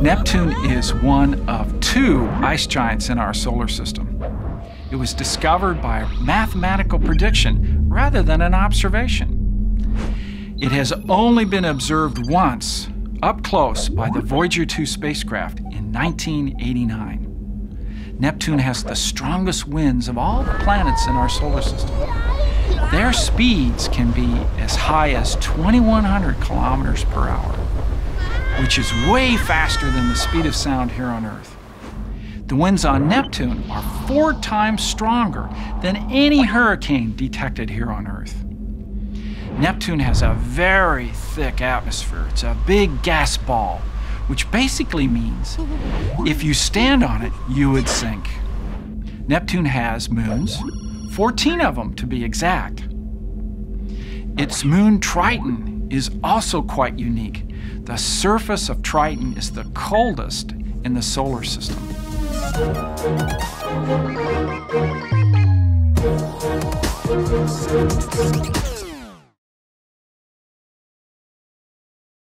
Neptune is one of two ice giants in our solar system. It was discovered by a mathematical prediction rather than an observation. It has only been observed once, up close, by the Voyager 2 spacecraft in 1989. Neptune has the strongest winds of all the planets in our solar system. Their speeds can be as high as 2,100 kilometers per hour which is way faster than the speed of sound here on Earth. The winds on Neptune are four times stronger than any hurricane detected here on Earth. Neptune has a very thick atmosphere. It's a big gas ball, which basically means if you stand on it, you would sink. Neptune has moons, 14 of them to be exact. Its moon Triton is also quite unique. The surface of Triton is the coldest in the solar system.